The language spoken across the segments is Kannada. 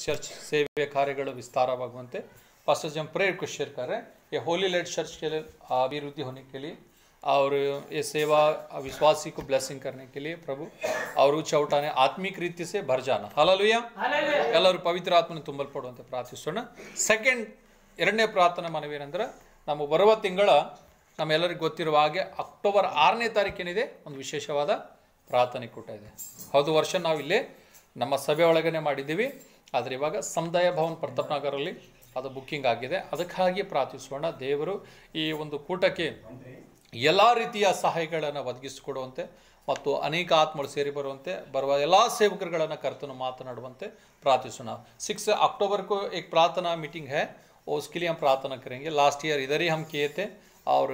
चर्च ಸೇವೆ ಕಾರ್ಯಗಳು ವಿಸ್ತಾರವಾಗುವಂತೆ पास्टर जब प्रेयर को शेयर कर रहे हैं ये होली लाइट चर्च के लिए अभिवृद्धि होने के लिए और ये सेवा विश्वासी को ब्लेसिंग करने के लिए प्रभु और ऊंचा उठाने आत्मिक रीति से भर जाना हालेलुया ಎಲ್ಲರೂ ಪವಿತ್ರ ಆತ್ಮನ ತುಂಬಲ್ಪಡುವಂತೆ ಪ್ರಾರ್ಥಿಸೋಣ ಸೆಕೆಂಡ್ ಎರಡನೇ ಪ್ರಾರ್ಥನೆ ಮನವಿ ಏನಂದ್ರೆ ನಮ್ಮ ಬರುವ ತಿಂಗಳ ನಮ್ಮೆಲ್ಲರಿಗೂ ಗೊತ್ತಿರುವ ಹಾಗೆ ಅಕ್ಟೋಬರ್ ಆರನೇ ತಾರೀಕೇನಿದೆ ಒಂದು ವಿಶೇಷವಾದ ಪ್ರಾರ್ಥನೆ ಕೂಟ ಇದೆ ಹೌದು ವರ್ಷ ನಾವು ಇಲ್ಲೇ ನಮ್ಮ ಸಭೆ ಒಳಗನೆ ಮಾಡಿದ್ದೀವಿ ಆದರೆ ಇವಾಗ ಸಮುದಾಯ ಭವನ್ ಪ್ರತಾಪ್ ನಗರಲ್ಲಿ ಅದು ಬುಕ್ಕಿಂಗ್ ಆಗಿದೆ ಅದಕ್ಕಾಗಿ ಪ್ರಾರ್ಥಿಸೋಣ ದೇವರು ಈ ಒಂದು ಕೂಟಕ್ಕೆ ಎಲ್ಲ ರೀತಿಯ ಸಹಾಯಗಳನ್ನು ಒದಗಿಸಿಕೊಡುವಂತೆ ಮತ್ತು ಅನೇಕ ಆತ್ಮಗಳು ಸೇರಿ ಬರುವಂತೆ ಬರುವ ಎಲ್ಲ ಸೇವಕರುಗಳನ್ನು ಕರ್ತನು ಮಾತನಾಡುವಂತೆ ಪ್ರಾರ್ಥಿಸೋಣ सिक्स अक्टूबर को एक प्रार्थना मीटिंग है और उसके लिए हम प्रार्थना करेंगे लास्ट ईयर इधर ही हम किए थे और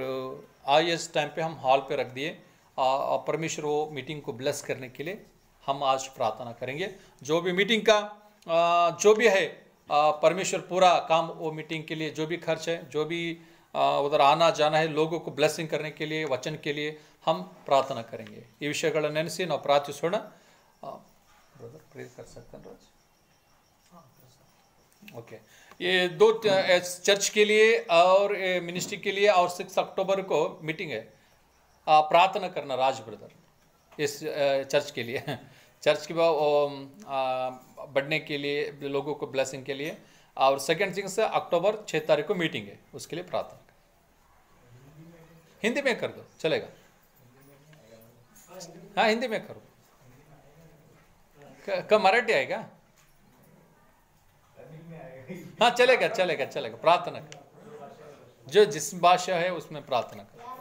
आज इस टाइम पे हम हॉल पे रख दिए आ- और परमेश्वर वो मीटिंग को ब्लेस करने के लिए हम आज प्रार्थना करेंगे जो भी मीटिंग का आ, जो भी है आ, परमेश्वर पूरा काम वो मीटिंग के लिए जो भी खर्च है जो भी आ, उधर आना जाना है लोगों को ब्लेसिंग करने के लिए वचन के लिए हम प्रार्थना करेंगे ಈ ವಿಷಯಗಳನ್ನು ನೆನೆಸಿ ನಾವು ಪ್ರಾರ್ಥಿಸೋಣ ಬ್ರದರ್ ಪ್ರೇರ್ कर सकते हैं रोज ओके ये दो ट- चर्च के लिए और मिनिस्ट्री के लिए और सिक्स अक्टूबर को मीटिंग है आ, प्रार्थना करना राज ब्रदर इस अ, चर्च के लिए चर्च के बढ़ने के लिए, लोगों को ब्लेसिंग के लिए। और सेकेंड थिंग से अक्टूबर छः तारीख को मीटिंग है, उसके लिए प्रार्थना हिंदी में कर दो, चलेगा? हाँ हिंदी में करो। क- क- मराठी आएगा? हाँ चलेगा चलेगा चलेगा, प्रार्थना करो। जो जिस भाषा है, उसमें प्रार्थना करो।